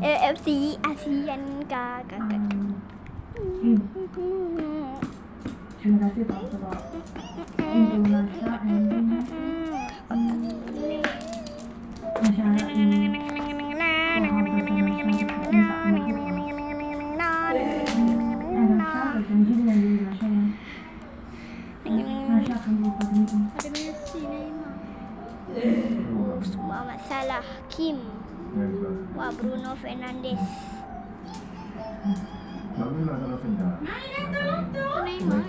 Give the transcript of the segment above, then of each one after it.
AFC ASEAN kakak. Terima kasih Pak Indonesia Salah, Kim, wah Bruno Fernandes. Itu Neymar?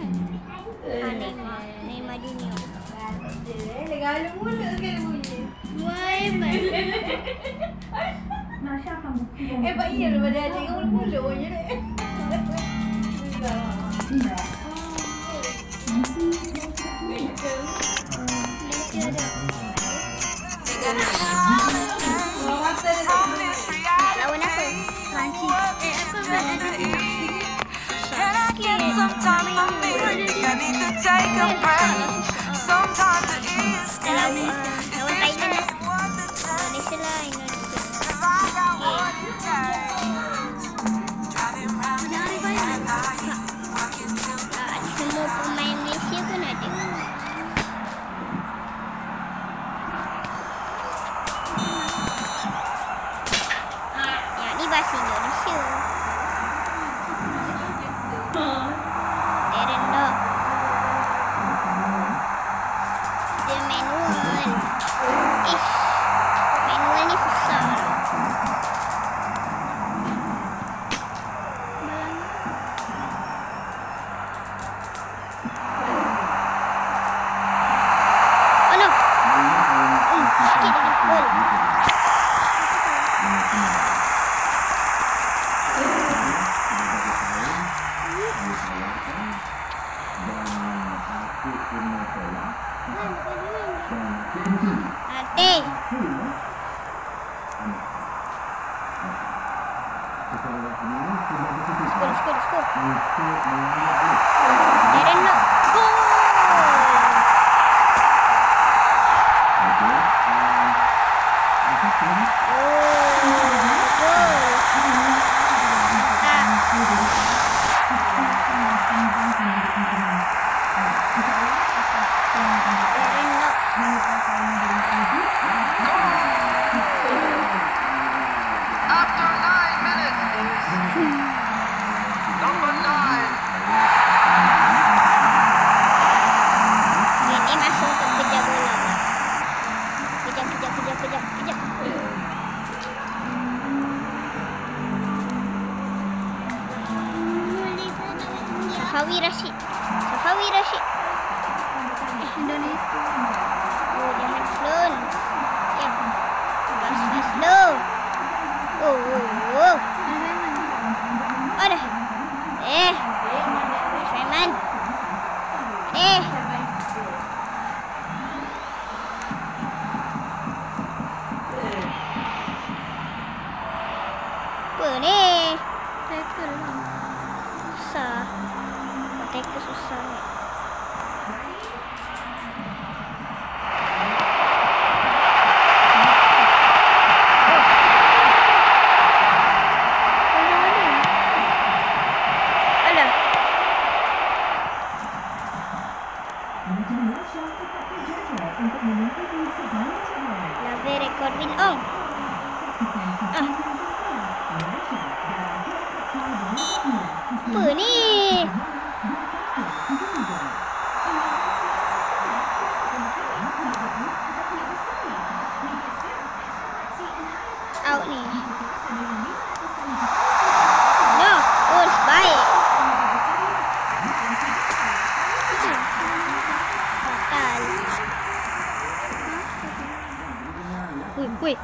Ah, Neymar. Neymar Junior. Why, man? Indonesia akan buktikan Eh, Iya daripada adik kamu mulut je dek. tidak Malaysia Sometimes it is To it bahasa Indonesia. Oh. Skål, skål, skål! Är det något? Safawi Rashid. Safawi Rashid. Indonesia. Oh, jangan slow. Ya. Bas, bas, slow. Oh, oh, oh. Ada. Eh. Sulaiman. Eh. ริงเออปืนนี่เอานี่ No, goodbye. Eh.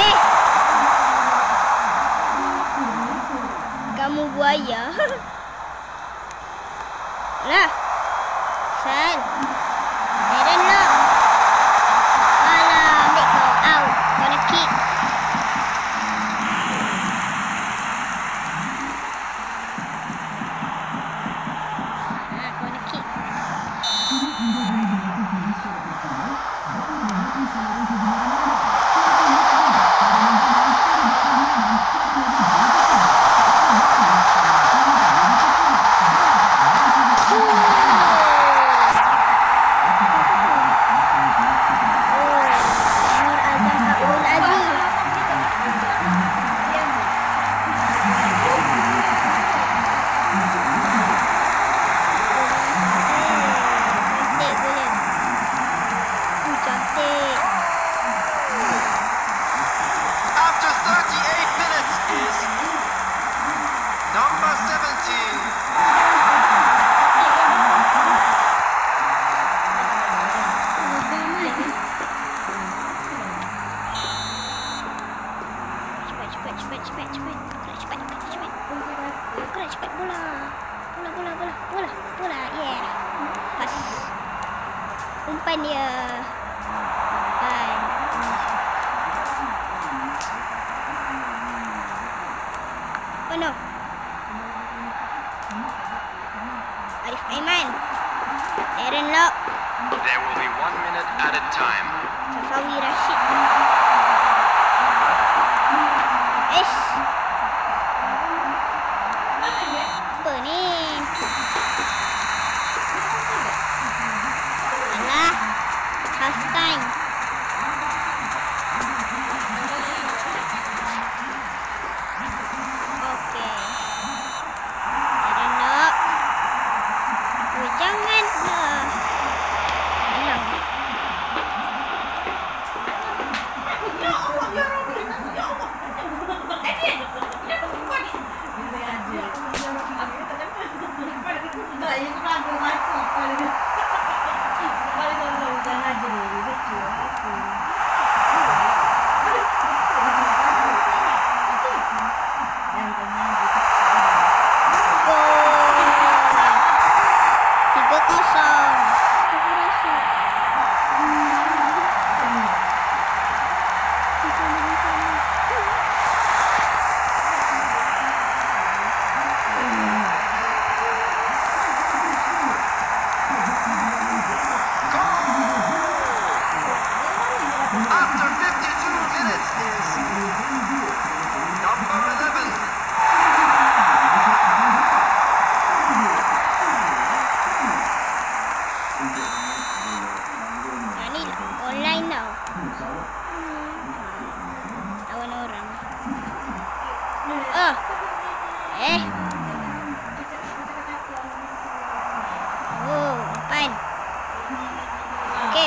Eh. Kamu buaya. that time. Tak, yang tu aku ngaji. Kalau dia- kalau dia tahu dia ngaji dia, dia kecil. Aku. Yang tu ngaji kecil. Gol. Tiga kosong. After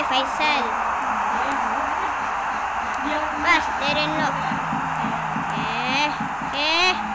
Faisal. Pas, Darren Lock. Eh, eh.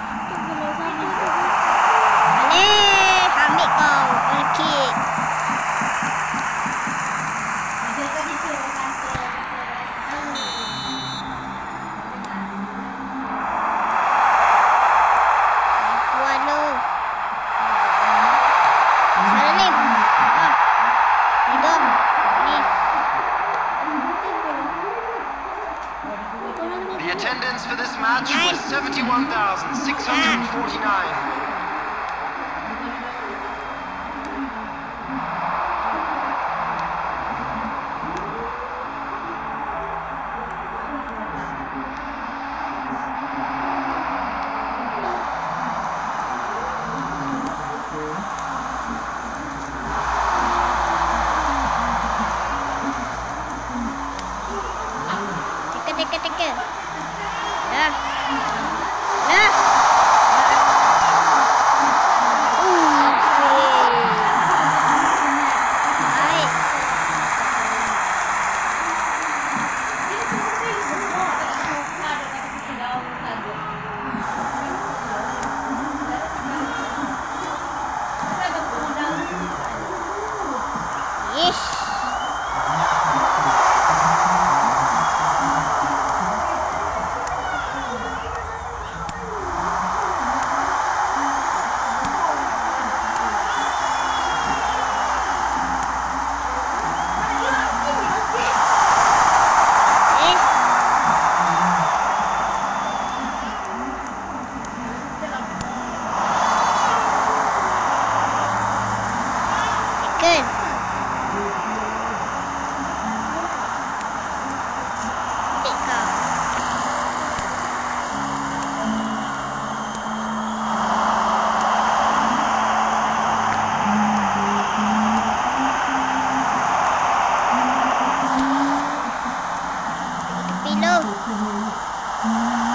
Thank you.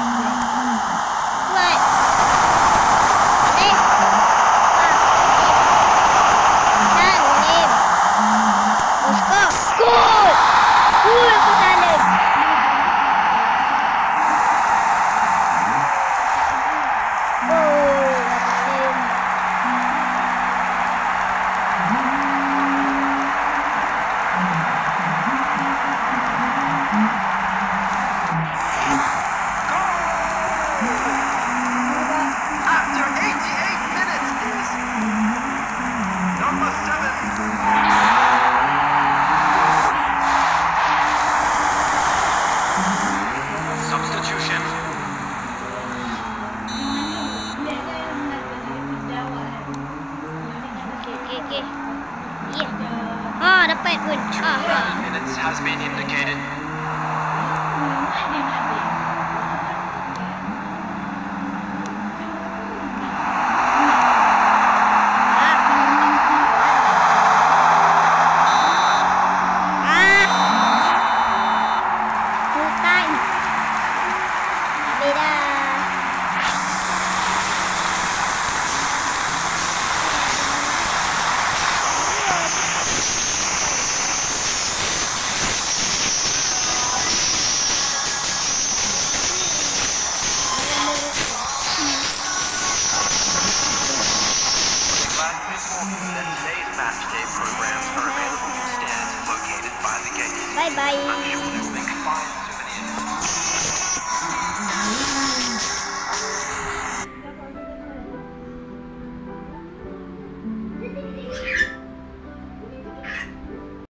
Bye bye.